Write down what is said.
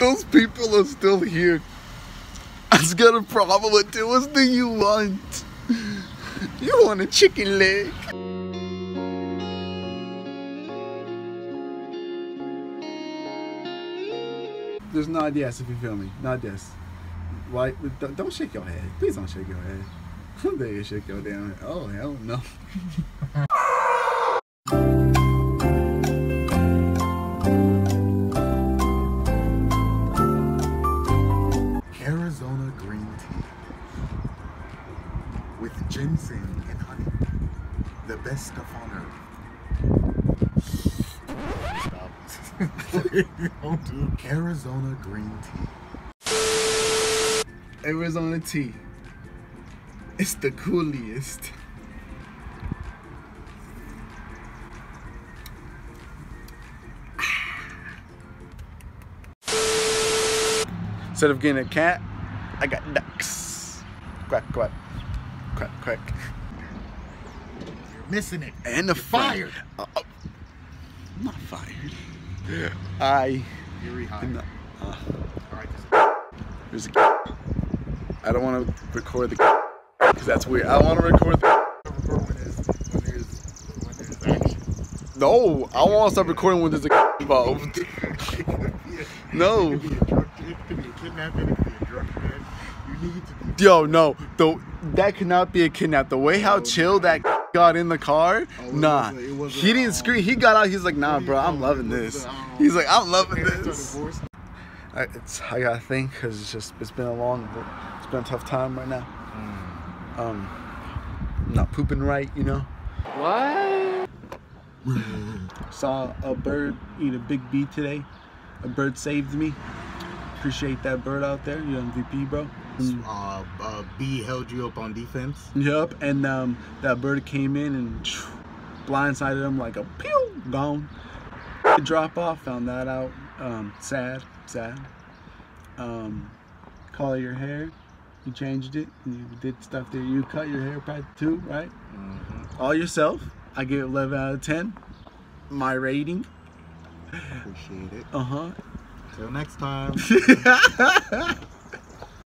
Those people are still here. I just got a problem with it. What do you want? You want a chicken leg? There's not yes if you feel me. Not yes. Why? Don't shake your head. Please don't shake your head. there you shake your damn head. Oh hell no. green tea with ginseng and honey, the best stuff on earth. Arizona green tea. Arizona tea. It's the coolest. Instead of getting a cat, I got ducks. Quack, quack. Quack, quack. You're missing it. And the You're. Uh, uh, I'm not fired. I. You're rehired. not- uh, All right, just- there's a. I don't want to record the because that's weird. I want to record the. Record when there's when there's when there's action. No, I want to start recording when there's a involved. It could be a- No. It could be a drug. It could be a kidnapping. It could be a drug man. You need to be. Yo, no, the that could not be a kidnap. The way how chill that got in the car, Oh, it nah. wasn't- it wasn't, He didn't um, scream. He got out. He's like, nah, what do you bro, I'm loving this. um, He's like, I'm loving this. I, it's I gotta think because it's just it's been a long, it's been a tough time right now. Um, I'm not pooping right, you know. What? Saw a bird eat a big bee today. A bird saved me. Appreciate that bird out there. You MVP, bro. Uh, uh, Bee held you up on defense. Yep, and um, that bird came in and blindsided him like a pew, gone. Drop off, found that out. Um, sad, sad. Um, color your hair, you changed it. You did stuff there. You cut your hair probably too, right? Mm-hmm. All yourself. I give it 11 out of 10. My rating. Appreciate it. Uh huh. Till next time.